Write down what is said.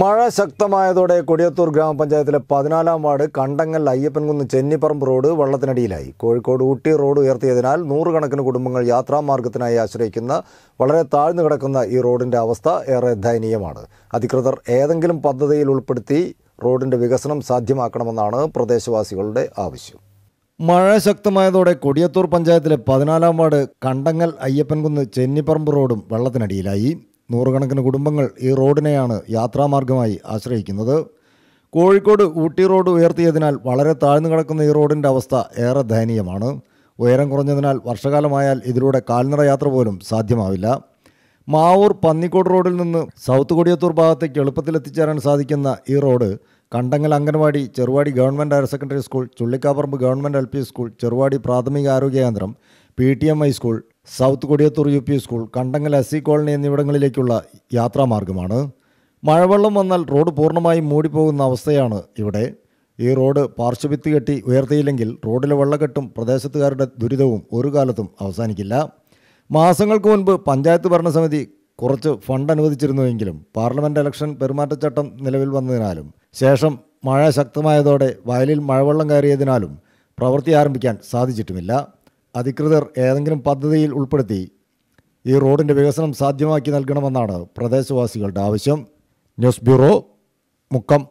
മഴ ശക്തമായതോടെ കൊടിയത്തൂർ ഗ്രാമപഞ്ചായത്തിലെ പതിനാലാം വാർഡ് കണ്ടങ്ങൽ അയ്യപ്പൻകുന്ന് ചെന്നിപ്പറമ്പ് റോഡ് വെള്ളത്തിനടിയിലായി. കോഴിക്കോട് ഊട്ടി റോഡ് ഉയർത്തിയതിനാൽ നൂറുകണക്കിന് കുടുംബങ്ങൾ യാത്രാമാർഗത്തിനായി ആശ്രയിക്കുന്ന വളരെ താഴ്ന്നു കിടക്കുന്ന ഈ റോഡിന്റെ അവസ്ഥ ഏറെ ദയനീയമാണ്. അധികൃതർ ഏതെങ്കിലും പദ്ധതിയിൽ ഉൾപ്പെടുത്തി റോഡിന്റെ വികസനം സാധ്യമാക്കണമെന്നാണ് പ്രദേശവാസികളുടെ ആവശ്യം. മഴ ശക്തമായതോടെ കൊടിയത്തൂർ പഞ്ചായത്തിലെ പതിനാലാം വാർഡ് കണ്ടങ്ങൽ അയ്യപ്പൻകുന്ന് ചെന്നിപ്പറമ്പ് റോഡും വെള്ളത്തിനടിയിലായി. നൂറുകണക്കിന് കുടുംബങ്ങൾ ഈ റോഡിനെയാണ് യാത്രാമാർഗമായി ആശ്രയിക്കുന്നത്. കോഴിക്കോട് ഊട്ടി റോഡ് ഉയർത്തിയതിനാൽ വളരെ താഴ്ന്നു കിടക്കുന്ന ഈ റോഡിന്റെ അവസ്ഥ ഏറെ ദയനീയമാണ്. ഉയരം കുറഞ്ഞതിനാൽ വർഷകാലമായാൽ ഇതിലൂടെ കാൽനട യാത്ര പോലും സാധ്യമാവില്ല. മാവൂർ പന്നിക്കോട് റോഡിൽ നിന്ന് സൗത്ത് കൊടിയത്തൂർ ഭാഗത്തേക്ക് എളുപ്പത്തിൽ എത്തിച്ചേരാൻ സാധിക്കുന്ന ഈ road Kandangal anganwadi Cheruvadi government higher secondary school Chullikkaparamba government L school Cheruvadi പ്രാഥമിക ആരോഗ്യ കേന്ദ്രം P T M I school south Kodiyathur U P school Kandangal S C colony എന്നിവിടങ്ങളിലേക്കുള്ള യാത്രാമാർഗമാണ്. മഴവെള്ളം വന്നാൽ റോഡ് പൂർണമായും മൂടിപ്പോകുന്ന അവസ്ഥയാണ് ഇവിടെ. ഈ റോഡ് പാർശ്വഭിത്തി കെട്ടി ഉയർത്തിയില്ലെങ്കിൽ റോഡിലെ വെള്ളക്കെട്ടും പ്രദേശത്തുകാരുടെ ദുരിതവും ഒരു കാലത്തും അവസാനിക്കില്ല. മാസങ്ങൾക്ക് മുൻപ് പഞ്ചായത്ത് ഭരണസമിതി കുറച്ച് ഫണ്ട് അനുവദിച്ചിരുന്നുവെങ്കിലും പാർലമെന്റ് ഇലക്ഷൻ പെരുമാറ്റച്ചട്ടം നിലവിൽ വന്നതിനാലും ശേഷം മഴ ശക്തമായതോടെ വയലിൽ മഴവെള്ളം കയറിയതിനാലും പ്രവൃത്തി ആരംഭിക്കാൻ സാധിച്ചിട്ടുമില്ല. അധികൃതർ ഏതെങ്കിലും പദ്ധതിയിൽ ഉൾപ്പെടുത്തി ഈ റോഡിന്റെ വികസനം സാധ്യമാക്കി നൽകണമെന്നാണ് പ്രദേശവാസികളുടെ ആവശ്യം. News bureau Mukkam.